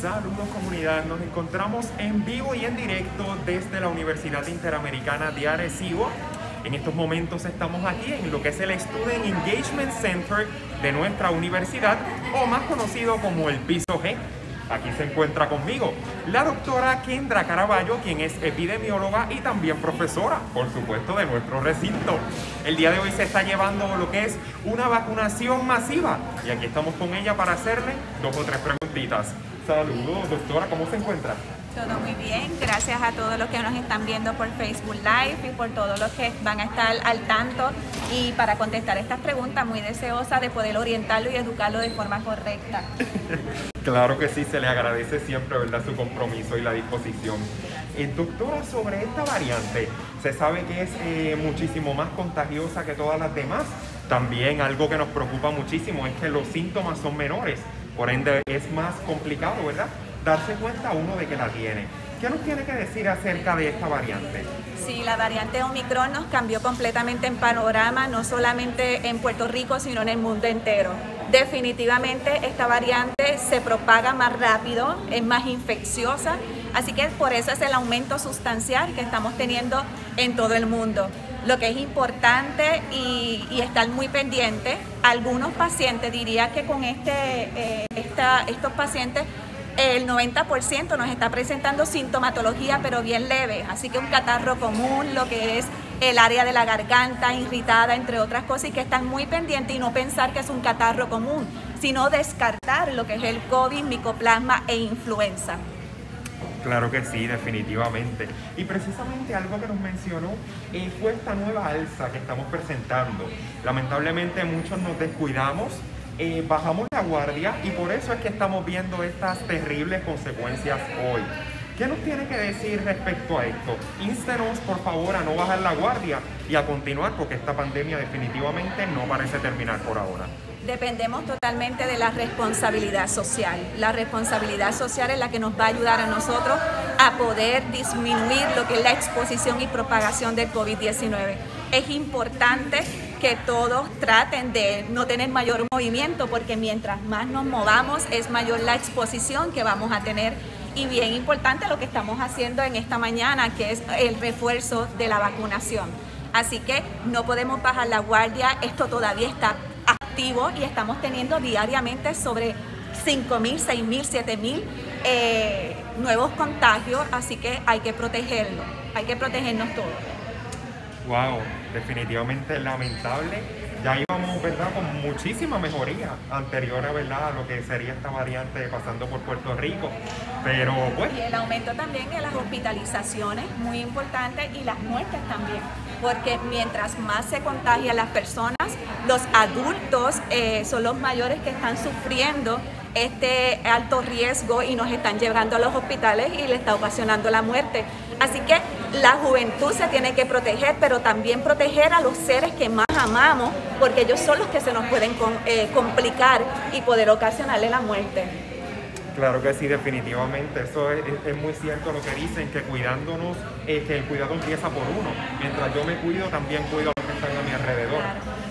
Saludos comunidad, nos encontramos en vivo y en directo desde la Universidad Interamericana de Arecibo. En estos momentos estamos aquí en lo que es el Student Engagement Center de nuestra universidad, o más conocido como el Piso G. Aquí se encuentra conmigo la doctora Kendra Caraballo, quien es epidemióloga y también profesora, por supuesto, de nuestro recinto. El día de hoy se está llevando lo que es una vacunación masiva y aquí estamos con ella para hacerle dos o tres preguntitas. Saludos, doctora, ¿cómo se encuentra? Todo muy bien, gracias a todos los que nos están viendo por Facebook Live y por todos los que van a estar al tanto y para contestar estas preguntas muy deseosa de poder orientarlo y educarlo de forma correcta. claro que sí, se le agradece siempre ¿verdad? su compromiso y la disposición. Eh, doctora, sobre esta variante, se sabe que es eh, muchísimo más contagiosa que todas las demás. También algo que nos preocupa muchísimo es que los síntomas son menores, por ende es más complicado, ¿verdad? darse cuenta uno de que la tiene. ¿Qué nos tiene que decir acerca de esta variante? Sí, la variante Omicron nos cambió completamente en panorama, no solamente en Puerto Rico, sino en el mundo entero. Definitivamente esta variante se propaga más rápido, es más infecciosa, así que por eso es el aumento sustancial que estamos teniendo en todo el mundo. Lo que es importante y, estar muy pendiente, algunos pacientes, diría que con este, eh, estos pacientes el 90% nos está presentando sintomatología, pero bien leve. Así que un catarro común, lo que es el área de la garganta irritada, entre otras cosas, y que están muy pendientes y no pensar que es un catarro común, sino descartar lo que es el COVID, micoplasma e influenza. Claro que sí, definitivamente. Y precisamente algo que nos mencionó eh, fue esta nueva alza que estamos presentando. Lamentablemente muchos nos descuidamos eh, bajamos la guardia y por eso es que estamos viendo estas terribles consecuencias hoy. ¿Qué nos tiene que decir respecto a esto? Instenos, por favor, a no bajar la guardia y a continuar porque esta pandemia definitivamente no parece terminar por ahora. Dependemos totalmente de la responsabilidad social. La responsabilidad social es la que nos va a ayudar a nosotros a poder disminuir lo que es la exposición y propagación del COVID-19. Es importante que todos traten de no tener mayor movimiento porque mientras más nos movamos es mayor la exposición que vamos a tener y bien importante lo que estamos haciendo en esta mañana que es el refuerzo de la vacunación. Así que no podemos bajar la guardia, esto todavía está y estamos teniendo diariamente sobre 5.000, 6.000, 7.000 eh, nuevos contagios, así que hay que protegerlo, hay que protegernos todos. Wow, definitivamente lamentable. Ya íbamos, ¿verdad?, con muchísima mejoría anterior a, ¿verdad?, a lo que sería esta variante pasando por Puerto Rico. Pero pues... Y el aumento también en las hospitalizaciones, muy importante, y las muertes también. Porque mientras más se contagian las personas, los adultos eh, son los mayores que están sufriendo este alto riesgo y nos están llevando a los hospitales y le está ocasionando la muerte. Así que la juventud se tiene que proteger, pero también proteger a los seres que más amamos, porque ellos son los que se nos pueden eh, complicar y poder ocasionarle la muerte. Claro que sí, definitivamente. Eso es, muy cierto lo que dicen, que cuidándonos, eh, que el cuidado empieza por uno. Mientras yo me cuido, también cuido a los que están a mi alrededor.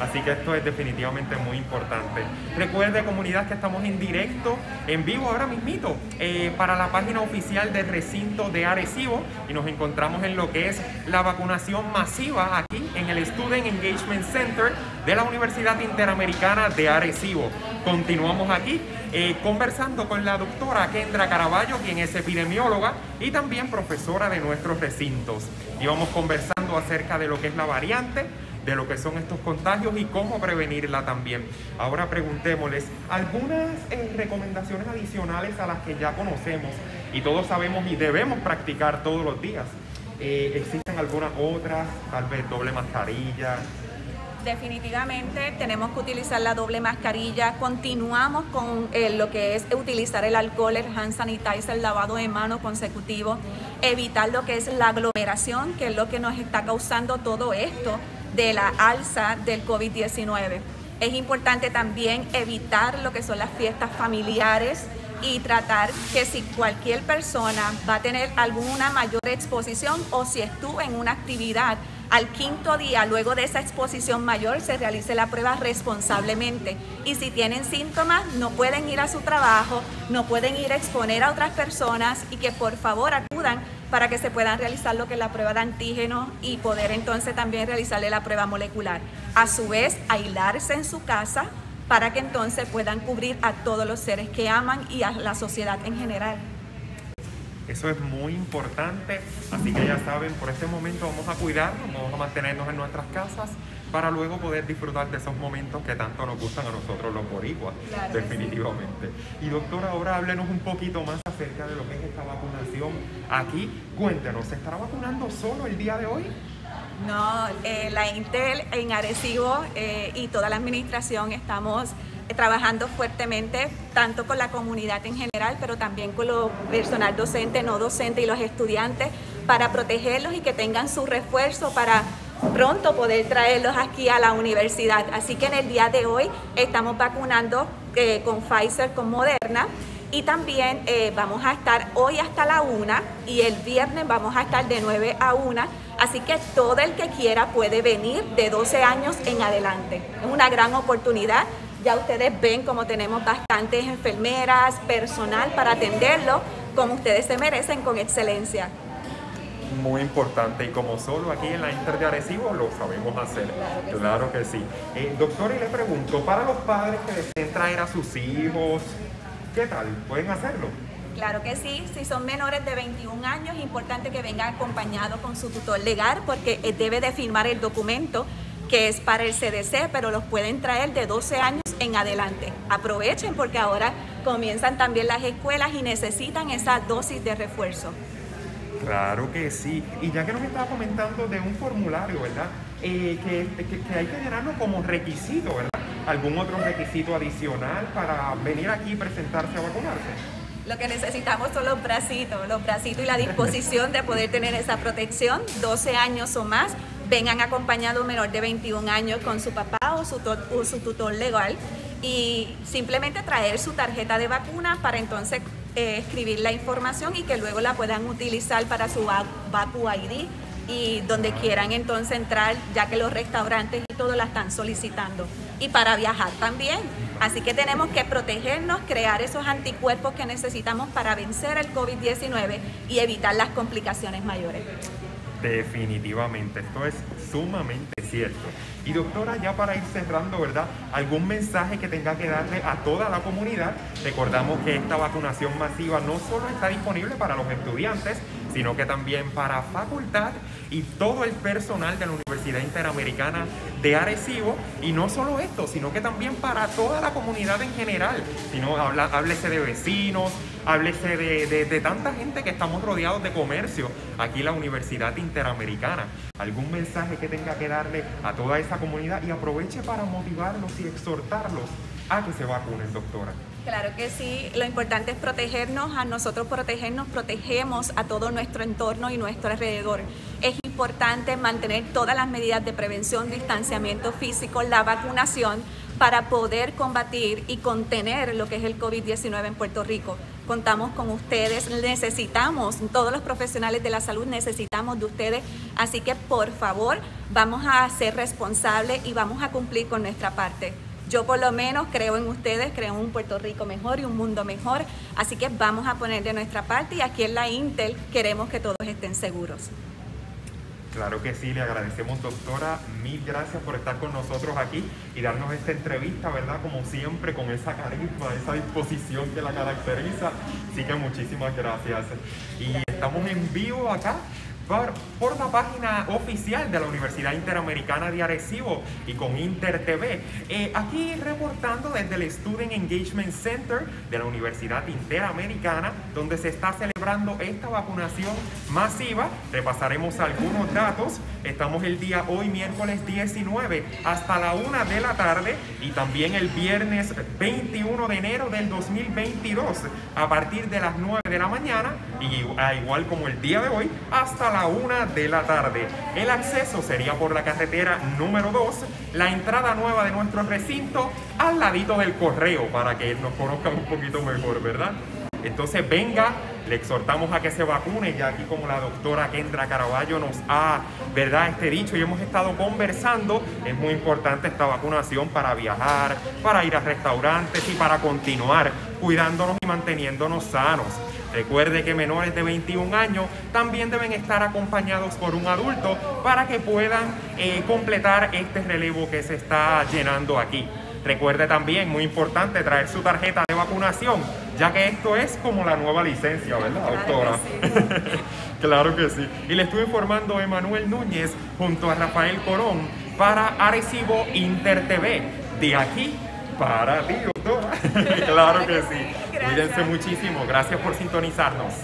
Así que esto es definitivamente muy importante. Recuerde comunidad que estamos en directo, en vivo ahora mismito, eh, para la página oficial del recinto de Arecibo y nos encontramos en lo que es la vacunación masiva aquí en el Student Engagement Center de la Universidad Interamericana de Arecibo. Continuamos aquí eh, conversando con la doctora Kendra Caraballo, quien es epidemióloga y también profesora de nuestros recintos. Y vamos conversando acerca de lo que es la variante, de lo que son estos contagios y cómo prevenirla también. Ahora preguntémosles algunas eh, recomendaciones adicionales a las que ya conocemos y todos sabemos y debemos practicar todos los días. Eh, ¿Existen algunas otras, tal vez doble mascarilla? Definitivamente tenemos que utilizar la doble mascarilla. Continuamos con eh, lo que es utilizar el alcohol, el hand sanitizer, el lavado de manos consecutivo, evitar lo que es la aglomeración, que es lo que nos está causando todo esto de la alza del COVID-19. Es importante también evitar lo que son las fiestas familiares y tratar que si cualquier persona va a tener alguna mayor exposición o si estuvo en una actividad al quinto día, luego de esa exposición mayor, se realice la prueba responsablemente. Y si tienen síntomas, no pueden ir a su trabajo, no pueden ir a exponer a otras personas y que por favor acudan para que se puedan realizar lo que es la prueba de antígeno y poder entonces también realizarle la prueba molecular. A su vez, aislarse en su casa para que entonces puedan cubrir a todos los seres que aman y a la sociedad en general. Eso es muy importante, así que ya saben, por este momento vamos a cuidarnos, vamos a mantenernos en nuestras casas para luego poder disfrutar de esos momentos que tanto nos gustan a nosotros los boricuas, definitivamente. Y doctora, ahora háblenos un poquito más acerca de lo que es esta vacunación aquí. Cuéntenos, ¿se estará vacunando solo el día de hoy? No, eh, la Intel en Arecibo eh, y toda la administración estamos trabajando fuertemente, tanto con la comunidad en general, pero también con los personal docente, no docente y los estudiantes, para protegerlos y que tengan su refuerzo para pronto poder traerlos aquí a la universidad. Así que en el día de hoy estamos vacunando eh, con Pfizer, con Moderna. Y también eh, vamos a estar hoy hasta la una y el viernes vamos a estar de 9 a 1. Así que todo el que quiera puede venir de 12 años en adelante. Es una gran oportunidad ya ustedes ven como tenemos bastantes enfermeras, personal para atenderlo como ustedes se merecen con excelencia. Muy importante y como solo aquí en la Inter de Arecibo lo sabemos hacer. Claro que sí. Eh, doctor, y le pregunto, para los padres que deseen traer a sus hijos, ¿qué tal? ¿Pueden hacerlo? Claro que sí, si son menores de 21 años, es importante que vengan acompañados con su tutor legal porque eh, debe de firmar el documento que es para el CDC, pero los pueden traer de 12 años en adelante. Aprovechen porque ahora comienzan también las escuelas y necesitan esa dosis de refuerzo. Claro que sí. Y ya que nos estaba comentando de un formulario, ¿verdad? Eh, que, que, hay que llenarlo como requisito, ¿verdad? ¿Algún otro requisito adicional para venir aquí y presentarse a vacunarse? Lo que necesitamos son los bracitos, los bracitos y la disposición de poder tener esa protección, 12 años o más, vengan acompañados menor de 21 años con su papá o su, su tutor legal y simplemente traer su tarjeta de vacuna para entonces eh, escribir la información y que luego la puedan utilizar para su Vacu ID y donde quieran entonces entrar, ya que los restaurantes y todo la están solicitando. Y para viajar también. Así que tenemos que protegernos, crear esos anticuerpos que necesitamos para vencer el COVID-19 y evitar las complicaciones mayores. Definitivamente, esto es sumamente cierto. Y doctora, ya para ir cerrando, ¿verdad? ¿Algún mensaje que tenga que darle a toda la comunidad? Recordamos que esta vacunación masiva no solo está disponible para los estudiantes, sino que también para facultad y todo el personal de la Universidad Interamericana de Arecibo. Y no solo esto, sino que también para toda la comunidad en general. Sino habla, háblese de vecinos, háblese de, de, tanta gente que estamos rodeados de comercio aquí en la Universidad Interamericana. ¿Algún mensaje que tenga que darle a toda esa comunidad? Y aproveche para motivarlos y exhortarlos a que se vacunen, doctora. Claro que sí, lo importante es protegernos, a nosotros protegernos, protegemos a todo nuestro entorno y nuestro alrededor. Es importante mantener todas las medidas de prevención, distanciamiento físico, la vacunación para poder combatir y contener lo que es el COVID-19 en Puerto Rico. Contamos con ustedes, necesitamos, todos los profesionales de la salud necesitamos de ustedes, así que por favor vamos a ser responsables y vamos a cumplir con nuestra parte. Yo por lo menos creo en ustedes, creo en un Puerto Rico mejor y un mundo mejor, así que vamos a poner de nuestra parte y aquí en la Intel queremos que todos estén seguros. Claro que sí, le agradecemos doctora, mil gracias por estar con nosotros aquí y darnos esta entrevista, ¿verdad? Como siempre, con esa carisma, esa disposición que la caracteriza. Así que muchísimas gracias. Y estamos en vivo acá por, la página oficial de la Universidad Interamericana de Arecibo y con Inter TV. Eh, aquí reportando desde el Student Engagement Center de la Universidad Interamericana, donde se está celebrando esta vacunación masiva. Repasaremos algunos datos. Estamos el día hoy, miércoles 19, hasta la 1 de la tarde y también el viernes 21 de enero del 2022, a partir de las 9 de la mañana y igual como el día de hoy, hasta la una de la tarde. El acceso sería por la carretera número 2, la entrada nueva de nuestro recinto al ladito del correo para que nos conozcan un poquito mejor, ¿verdad? Entonces venga, le exhortamos a que se vacune, ya aquí como la doctora Kendra Caraballo nos ha, ¿verdad?, este dicho y hemos estado conversando, es muy importante esta vacunación para viajar, para ir a restaurantes y para continuar cuidándonos y manteniéndonos sanos. Recuerde que menores de 21 años también deben estar acompañados por un adulto para que puedan eh, completar este relevo que se está llenando aquí. Recuerde también, muy importante, traer su tarjeta de vacunación, ya que esto es como la nueva licencia, ¿verdad, doctora? Claro que sí. Y le estuve informando a Emanuel Núñez junto a Rafael Corón para Arecibo Inter TV. De aquí para ti, doctora. claro que sí. Cuídense muchísimo. Gracias por sintonizarnos.